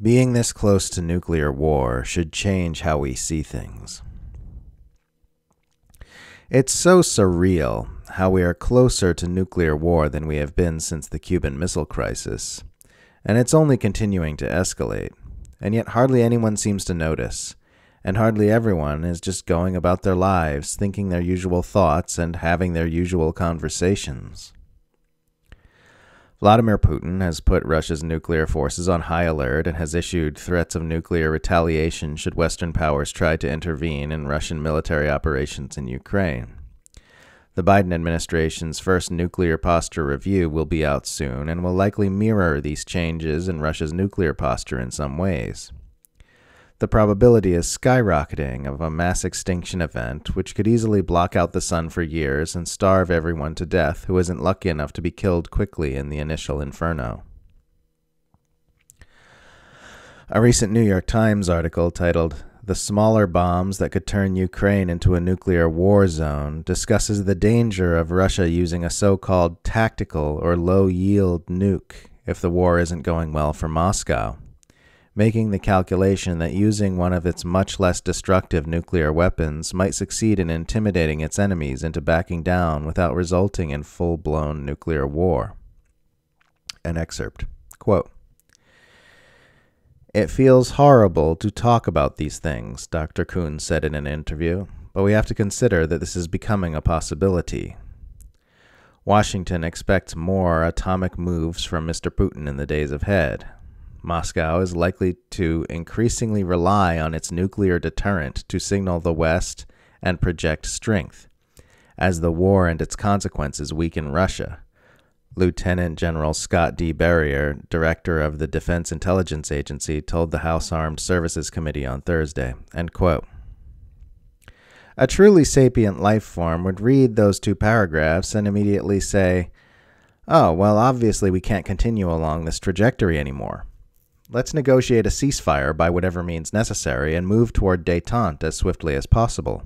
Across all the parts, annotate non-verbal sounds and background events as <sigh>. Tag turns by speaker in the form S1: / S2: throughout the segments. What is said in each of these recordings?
S1: Being this close to nuclear war should change how we see things. It's so surreal how we are closer to nuclear war than we have been since the Cuban Missile Crisis, and it's only continuing to escalate, and yet hardly anyone seems to notice, and hardly everyone is just going about their lives thinking their usual thoughts and having their usual conversations. Vladimir Putin has put Russia's nuclear forces on high alert and has issued threats of nuclear retaliation should Western powers try to intervene in Russian military operations in Ukraine. The Biden administration's first nuclear posture review will be out soon and will likely mirror these changes in Russia's nuclear posture in some ways the probability is skyrocketing of a mass extinction event which could easily block out the sun for years and starve everyone to death who isn't lucky enough to be killed quickly in the initial inferno. A recent New York Times article titled The Smaller Bombs That Could Turn Ukraine into a Nuclear War Zone discusses the danger of Russia using a so called tactical or low yield nuke if the war isn't going well for Moscow making the calculation that using one of its much less destructive nuclear weapons might succeed in intimidating its enemies into backing down without resulting in full blown nuclear war. An excerpt Quote, It feels horrible to talk about these things, Dr. Kuhn said in an interview, but we have to consider that this is becoming a possibility. Washington expects more atomic moves from Mr. Putin in the days ahead. Moscow is likely to increasingly rely on its nuclear deterrent to signal the West and project strength, as the war and its consequences weaken Russia. Lieutenant General Scott D. Berrier, director of the Defense Intelligence Agency, told the House Armed Services Committee on Thursday. A truly sapient life form would read those two paragraphs and immediately say, Oh, well, obviously we can't continue along this trajectory anymore. Let's negotiate a ceasefire by whatever means necessary and move toward detente as swiftly as possible.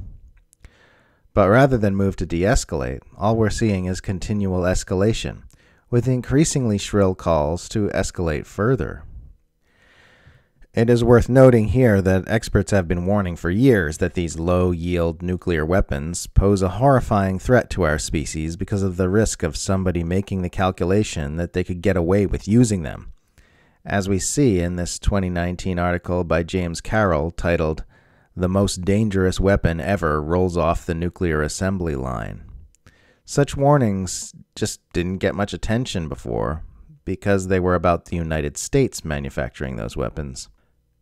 S1: But rather than move to de escalate, all we're seeing is continual escalation, with increasingly shrill calls to escalate further. It is worth noting here that experts have been warning for years that these low yield nuclear weapons pose a horrifying threat to our species because of the risk of somebody making the calculation that they could get away with using them as we see in this 2019 article by James Carroll titled, The Most Dangerous Weapon Ever Rolls Off the Nuclear Assembly Line. Such warnings just didn't get much attention before because they were about the United States manufacturing those weapons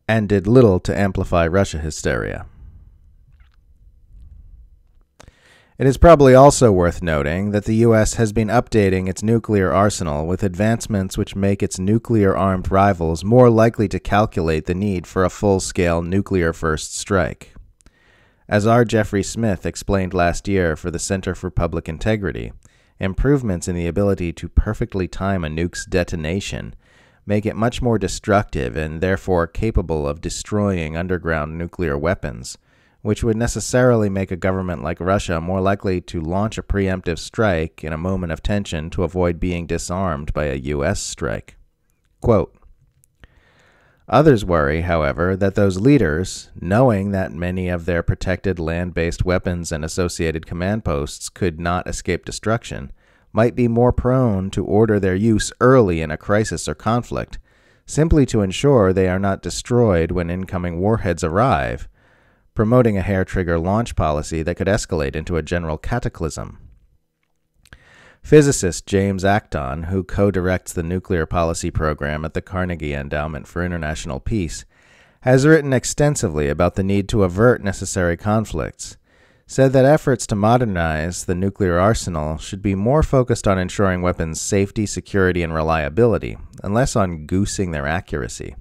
S1: and did little to amplify Russia hysteria. It is probably also worth noting that the U.S. has been updating its nuclear arsenal with advancements which make its nuclear armed rivals more likely to calculate the need for a full scale nuclear first strike. As R. Jeffrey Smith explained last year for the Center for Public Integrity, improvements in the ability to perfectly time a nuke's detonation make it much more destructive and therefore capable of destroying underground nuclear weapons which would necessarily make a government like Russia more likely to launch a preemptive strike in a moment of tension to avoid being disarmed by a U.S. strike. Quote, Others worry, however, that those leaders, knowing that many of their protected land based weapons and associated command posts could not escape destruction, might be more prone to order their use early in a crisis or conflict, simply to ensure they are not destroyed when incoming warheads arrive promoting a hair trigger launch policy that could escalate into a general cataclysm. Physicist James Acton, who co directs the nuclear policy program at the Carnegie Endowment for International Peace, has written extensively about the need to avert necessary conflicts, said that efforts to modernize the nuclear arsenal should be more focused on ensuring weapons' safety, security, and reliability, and less on goosing their accuracy.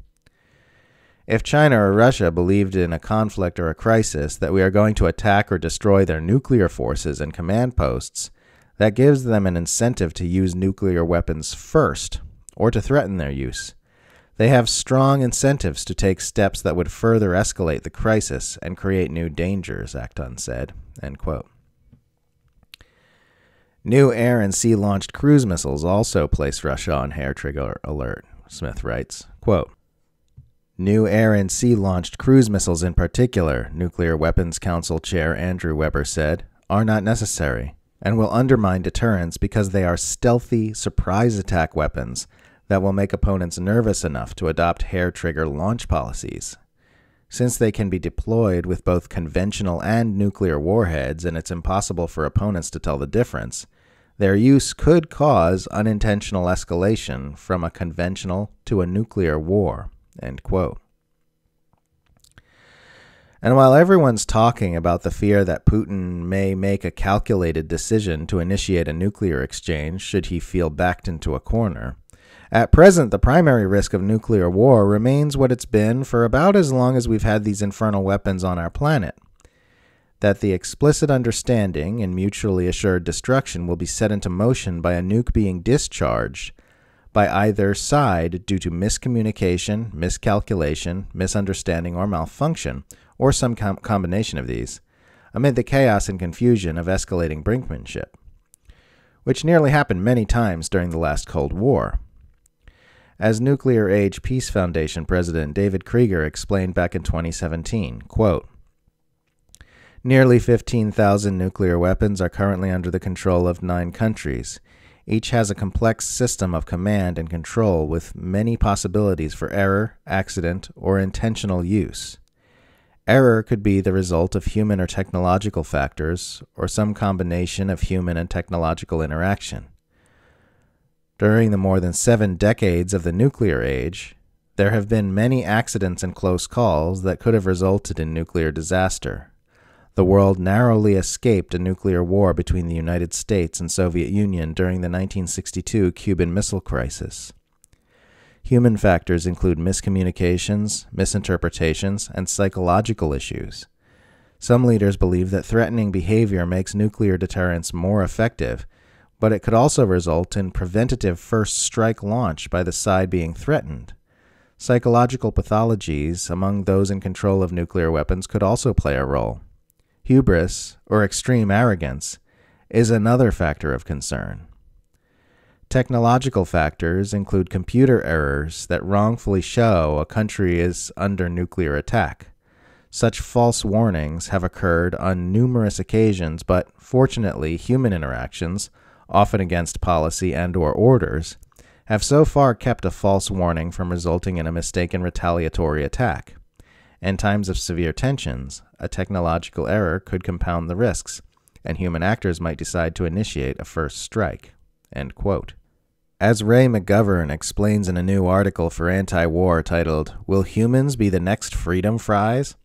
S1: If China or Russia believed in a conflict or a crisis that we are going to attack or destroy their nuclear forces and command posts, that gives them an incentive to use nuclear weapons first or to threaten their use. They have strong incentives to take steps that would further escalate the crisis and create new dangers, Acton said. New air and sea launched cruise missiles also place Russia on hair trigger alert, Smith writes. Quote, New air and sea launched cruise missiles, in particular, Nuclear Weapons Council Chair Andrew Weber said, are not necessary and will undermine deterrence because they are stealthy surprise attack weapons that will make opponents nervous enough to adopt hair trigger launch policies. Since they can be deployed with both conventional and nuclear warheads and it's impossible for opponents to tell the difference, their use could cause unintentional escalation from a conventional to a nuclear war. End quote. And while everyone's talking about the fear that Putin may make a calculated decision to initiate a nuclear exchange should he feel backed into a corner, at present the primary risk of nuclear war remains what it's been for about as long as we've had these infernal weapons on our planet that the explicit understanding and mutually assured destruction will be set into motion by a nuke being discharged by either side due to miscommunication, miscalculation, misunderstanding, or malfunction, or some com- combination of these, amid the chaos and confusion of escalating brinkmanship, which nearly happened many times during the last Cold War. As Nuclear Age Peace Foundation President David Krieger explained back in 2017, quote, Nearly 15,000 nuclear weapons are currently under the control of nine countries, each has a complex system of command and control with many possibilities for error, accident, or intentional use. Error could be the result of human or technological factors, or some combination of human and technological interaction. During the more than seven decades of the nuclear age, there have been many accidents and close calls that could have resulted in nuclear disaster the world narrowly escaped a nuclear war between the United States and Soviet Union during the 1962 Cuban Missile Crisis. Human factors include miscommunications, misinterpretations, and psychological issues. Some leaders believe that threatening behavior makes nuclear deterrence more effective, but it could also result in preventative first strike launch by the side being threatened. Psychological pathologies among those in control of nuclear weapons could also play a role. Hubris, or extreme arrogance, is another factor of concern. Technological factors include computer errors that wrongfully show a country is under nuclear attack. Such false warnings have occurred on numerous occasions, but fortunately, human interactions, often against policy and or orders, have so far kept a false warning from resulting in a mistaken retaliatory attack. In times of severe tensions, a technological error could compound the risks, and human actors might decide to initiate a first strike. As Ray McGovern explains in a new article for Anti War titled, Will Humans Be the Next Freedom Fries?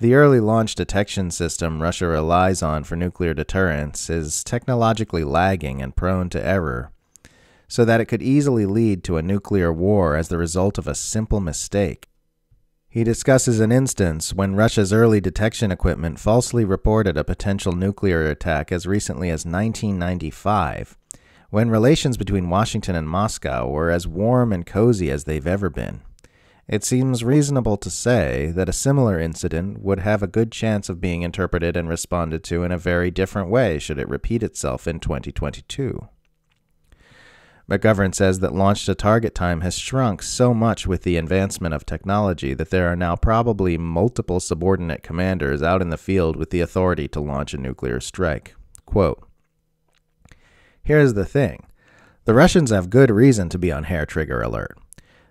S1: The early launch detection system Russia relies on for nuclear deterrence is technologically lagging and prone to error, so that it could easily lead to a nuclear war as the result of a simple mistake. He discusses an instance when Russia's early detection equipment falsely reported a potential nuclear attack as recently as 1995, when relations between Washington and Moscow were as warm and cozy as they've ever been. It seems reasonable to say that a similar incident would have a good chance of being interpreted and responded to in a very different way should it repeat itself in 2022. McGovern says that launch to target time has shrunk so much with the advancement of technology that there are now probably multiple subordinate commanders out in the field with the authority to launch a nuclear strike. Quote Here's the thing the Russians have good reason to be on hair trigger alert.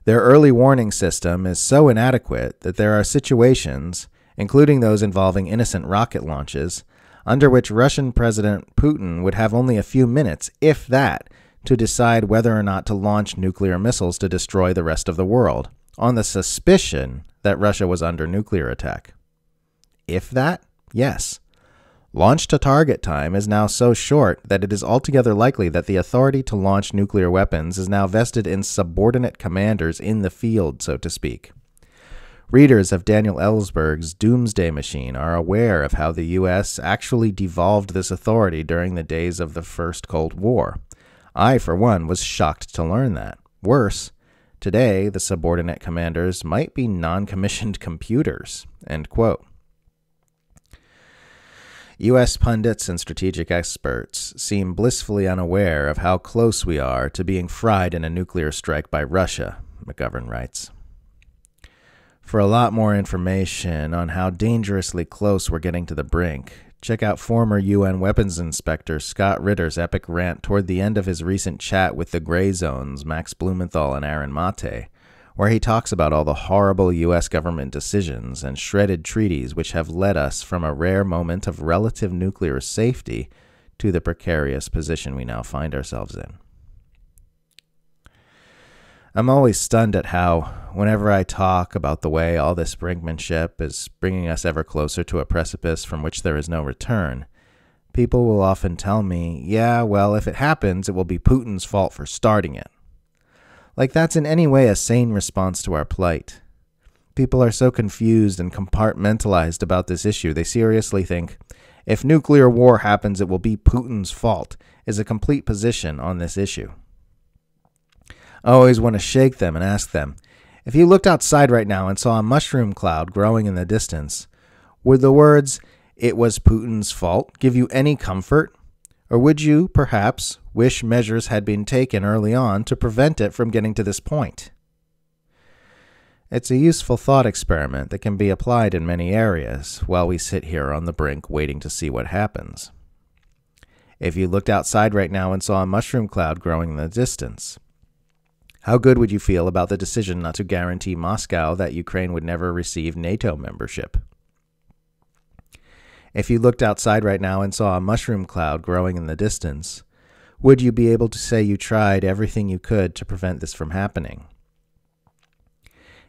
S1: Their early warning system is so inadequate that there are situations, including those involving innocent rocket launches, under which Russian President Putin would have only a few minutes, if that, to decide whether or not to launch nuclear missiles to destroy the rest of the world, on the suspicion that Russia was under nuclear attack. If that, yes. Launch to target time is now so short that it is altogether likely that the authority to launch nuclear weapons is now vested in subordinate commanders in the field, so to speak. Readers of Daniel Ellsberg's Doomsday Machine are aware of how the U.S. actually devolved this authority during the days of the First Cold War. I, for one, was shocked to learn that. Worse, today the subordinate commanders might be non commissioned <laughs> computers. End quote. U.S. pundits and strategic experts seem blissfully unaware of how close we are to being fried in a nuclear strike by Russia, McGovern writes. For a lot more information on how dangerously close we're getting to the brink, check out former UN weapons inspector Scott Ritter's epic rant toward the end of his recent chat with the Grayzone's, Max Blumenthal and Aaron Mate, where he talks about all the horrible US government decisions and shredded treaties which have led us from a rare moment of relative nuclear safety to the precarious position we now find ourselves in. I'm always stunned at how, whenever I talk about the way all this brinkmanship is bringing us ever closer to a precipice from which there is no return, people will often tell me, yeah, well, if it happens, it will be Putin's fault for starting it. Like that's in any way a sane response to our plight. People are so confused and compartmentalized about this issue, they seriously think, if nuclear war happens, it will be Putin's fault, is a complete position on this issue. I always want to shake them and ask them if you looked outside right now and saw a mushroom cloud growing in the distance, would the words, it was Putin's fault, give you any comfort? Or would you, perhaps, wish measures had been taken early on to prevent it from getting to this point? It's a useful thought experiment that can be applied in many areas while we sit here on the brink waiting to see what happens. If you looked outside right now and saw a mushroom cloud growing in the distance, how good would you feel about the decision not to guarantee Moscow that Ukraine would never receive NATO membership? If you looked outside right now and saw a mushroom cloud growing in the distance, would you be able to say you tried everything you could to prevent this from happening?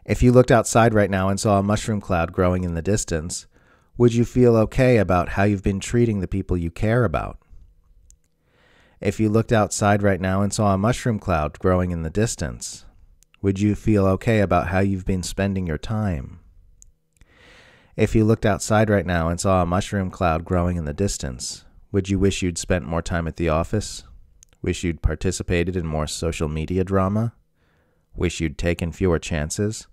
S1: If you looked outside right now and saw a mushroom cloud growing in the distance, would you feel okay about how you've been treating the people you care about? If you looked outside right now and saw a mushroom cloud growing in the distance, would you feel okay about how you've been spending your time? If you looked outside right now and saw a mushroom cloud growing in the distance, would you wish you'd spent more time at the office? Wish you'd participated in more social media drama? Wish you'd taken fewer chances?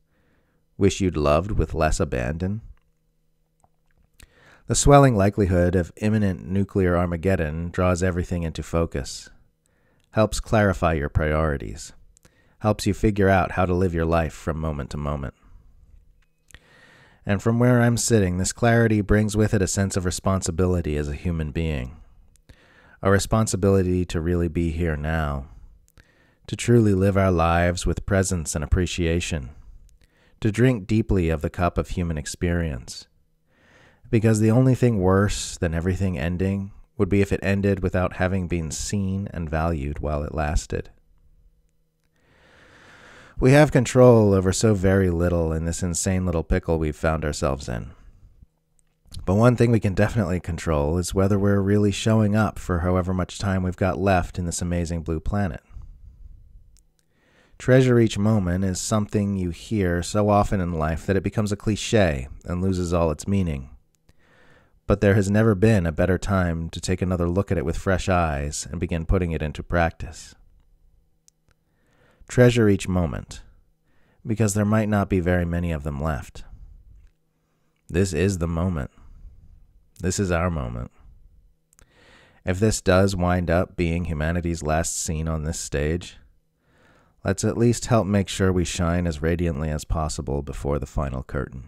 S1: Wish you'd loved with less abandon? The swelling likelihood of imminent nuclear Armageddon draws everything into focus, helps clarify your priorities, helps you figure out how to live your life from moment to moment. And from where I'm sitting, this clarity brings with it a sense of responsibility as a human being, a responsibility to really be here now, to truly live our lives with presence and appreciation, to drink deeply of the cup of human experience because the only thing worse than everything ending would be if it ended without having been seen and valued while it lasted. We have control over so very little in this insane little pickle we've found ourselves in. But one thing we can definitely control is whether we're really showing up for however much time we've got left in this amazing blue planet. Treasure each moment is something you hear so often in life that it becomes a cliche and loses all its meaning but there has never been a better time to take another look at it with fresh eyes and begin putting it into practice. Treasure each moment, because there might not be very many of them left. This is the moment. This is our moment. If this does wind up being humanity's last scene on this stage, let's at least help make sure we shine as radiantly as possible before the final curtain.